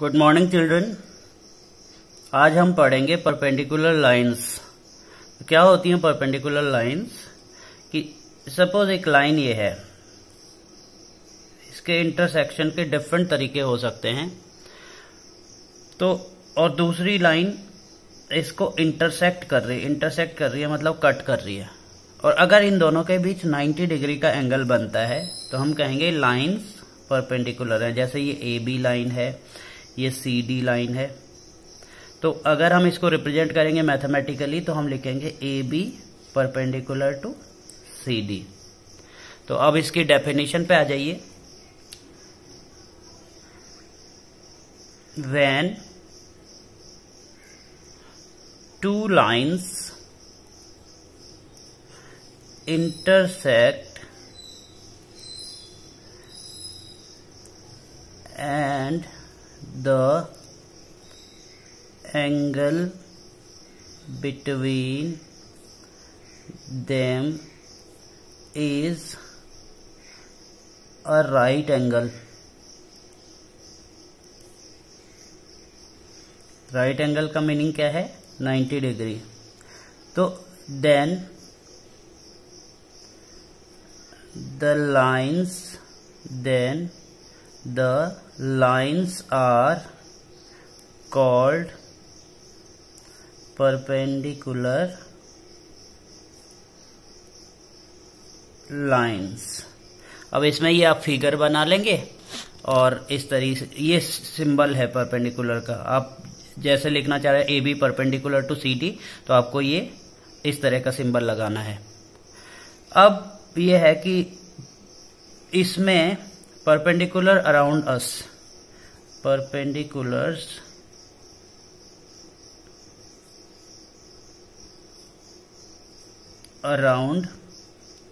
Good morning children आज हम पढ़ेंगे परपेंडिकुलर लाइंस क्या होती हैं परपेंडिकुलर लाइंस कि सपोज़ एक लाइन ये है. इसके इंटरसेक्शन के डिफरेंट तरीके हो सकते हैं. तो और दूसरी लाइन इसको इंटरसेक्ट कर रही है. इंटरसेक्ट कर रही है मतलब कट कर रही है. और अगर इन दोनों के बीच 90 डिग्री का एंगल बनता है तो हम कहेंगे लाइंस परपेंडिकुलर है. जैसे ये ए बी लाइन है ये सी डी लाइन है। तो अगर हम इसको रिप्रेजेंट करेंगे मैथमेटिकली तो हम लिखेंगे A B perpendicular to C D तो अब इसकी डेफिनेशन पे आ जाइए। When two lines intersect and the angle between them is a right angle right angle का मीनिंग क्या है 90 डिग्री तो then the lines then the lines are called perpendicular lines अब इसमें ये आप फिगर बना लेंगे और इस तरीके से, ये सिंबल है परपेंडिकुलर का। आप जैसे लिखना चाह रहे हैं A B perpendicular to C D तो आपको ये इस तरह का सिंबल लगाना है। अब ये है कि इसमें perpendicular around us perpendiculars around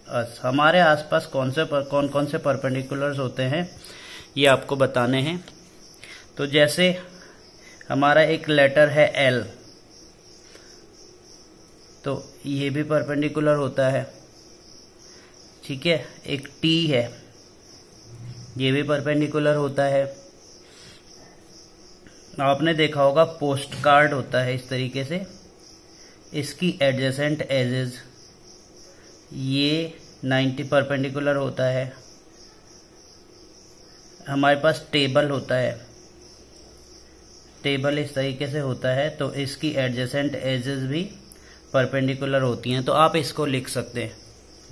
us हमारे आसपास कौन से पर, कौन कौन से परपेंडिकुलर्स होते हैं ये आपको बताने हैं। तो जैसे हमारा एक लेटर है एल तो ये भी परपेंडिकुलर होता है। ठीक है? एक टी है। ये भी परपेंडिकुलर होता है। आपने देखा होगा पोस्ट कार्ड होता है इस तरीके से। इसकी एडजेसेंट एजेस ये 90 परपेंडिकुलर होता है। हमारे पास टेबल होता है। टेबल इस तरीके से होता है तो इसकी एडजेसेंट एजेस भी परपेंडिकुलर होती हैं। तो आप इसको लिख सकते हैं।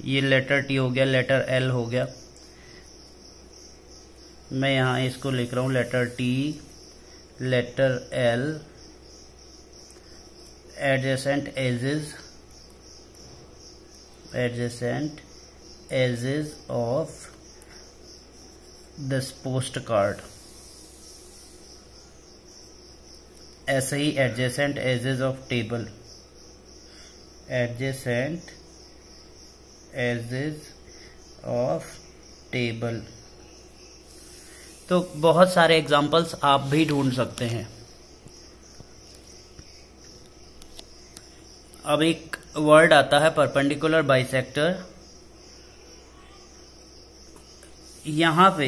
ये लेटर टी हो गया लेटर एल हो गया। मैं यहाँ इसको लिख रहा हूँ letter T letter L adjacent edges adjacent edges of this post card ऐसे ही adjacent edges of table adjacent edges of table तो बहुत सारे एग्जांपल्स आप भी ढूंढ सकते हैं। अब एक वर्ड आता है परपेंडिकुलर बाइसेक्टर यहाँ पे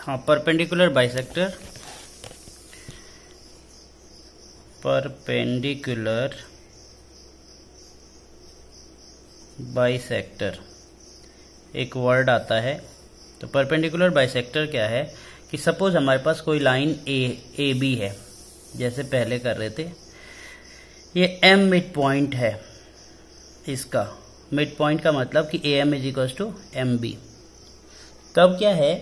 हाँ परपेंडिकुलर बाइसेक्टर परपेंडिकुलर बाइसेक्टर एक वर्ड आता है तो परपेंडिकुलर बाइसेक्टर क्या है? कि सपोज़ हमारे पास कोई लाइन ए ए बी है, जैसे पहले कर रहे थे। ये एम मिड पॉइंट है, इसका। मिड पॉइंट का मतलब कि A M is equal to M B तब क्या है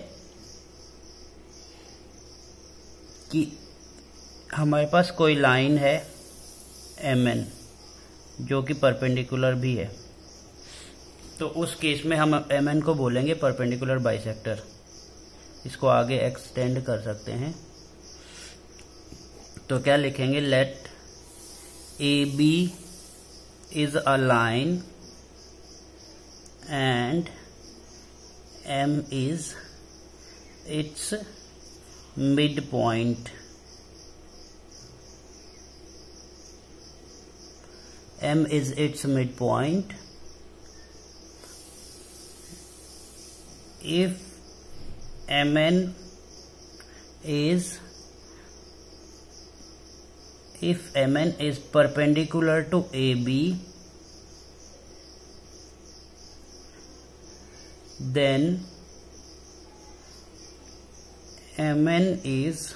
कि हमारे पास कोई लाइन है एम एन जो कि परपेंडिकुलर भी है। तो उस केस में हम एम एन को बोलेंगे परपेंडिकुलर बाइसेक्टर इसको आगे एक्सटेंड कर सकते हैं। तो क्या लिखेंगे? Let A B is a line and M is its midpoint m is its midpoint if mn is if mn is perpendicular to AB then mn is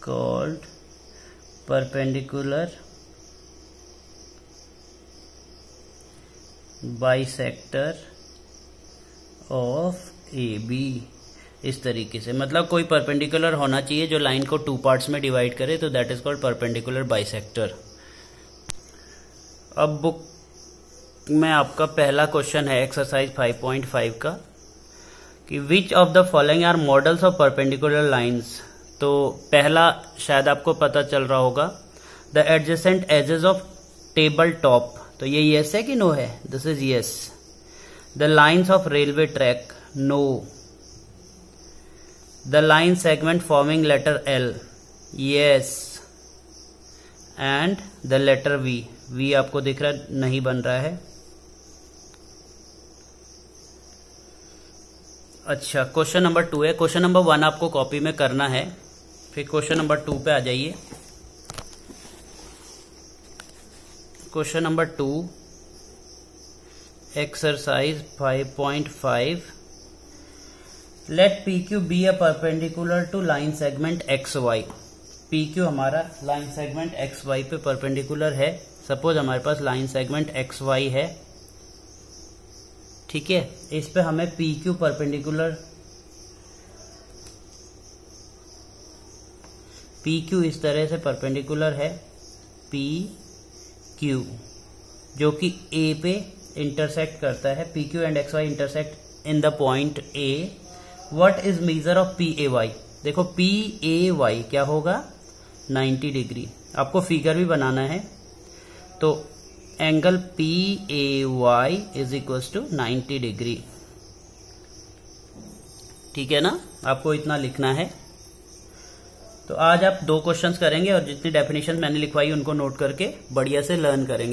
called perpendicular bisector of B इस तरीके से। मतलब कोई perpendicular होना चाहिए जो line को two parts में डिवाइड करे तो that is called perpendicular bisector अब बुक में आपका पहला क्वेश्चन है एक्सरसाइज 5.5 का, कि which of the following are models of perpendicular lines तो पहला शायद आपको पता चल रहा होगा the adjacent edges of table top तो ये यस है कि नो है? This is yes the lines of railway track no the line segment forming letter L yes and the letter V V आपको दिख रहा नहीं बन रहा है। अच्छा क्वेश्चन नंबर टू है। क्वेश्चन नंबर वन आपको कॉपी में करना है। फिर क्वेश्चन नंबर टू पे आ जाइए। Question number two exercise 5.5 let P Q be a perpendicular to line segment X Y P Q हमारा लाइन सेगमेंट एक्स वाई पे परपेंडिकुलर है. सपोज़ हमारे पास लाइन सेगमेंट एक्स वाई है. ठीक है? इस पे हमें P Q perpendicular P Q इस तरह से परपेंडिकुलर है. पी क्यू जो कि ए पे इंटरसेक्ट करता है P Q and X Y intersect in the point A what is measure of P A Y देखो पी ए वाई क्या होगा? 90 डिग्री। आपको फिगर भी बनाना है। तो angle P A Y is equal to ninety degree. ठीक है ना? आपको इतना लिखना है। तो आज आप दो क्वेश्चंस करेंगे और जितनी डेफिनेशन मैंने लिखवाई उनको नोट करके बढ़िया से लर्न करेंगे।